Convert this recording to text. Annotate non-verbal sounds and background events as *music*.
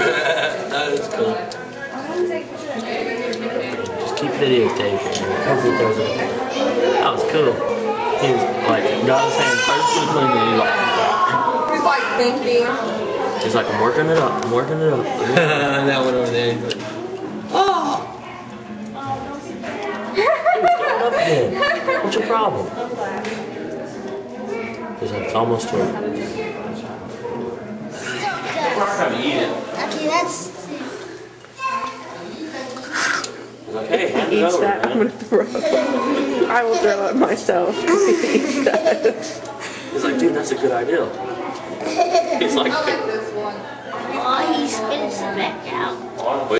*laughs* that is cool. Just keep videotaping. Hope he does it. That was cool. He was like, got his hand perfectly clean and he's like, He's like thinking. he's like, I'm working it up, I'm working it up. *laughs* that one over there. Oh! Get up again. What's your problem? Because it's almost over. Okay, that's. He's like, hey, hand it Eats over, that. I'm gonna throw. up. I will throw it myself. *laughs* Eats that. He's like, dude, that's a good idea. He's like, I like this one. Oh, he's spitting some back out.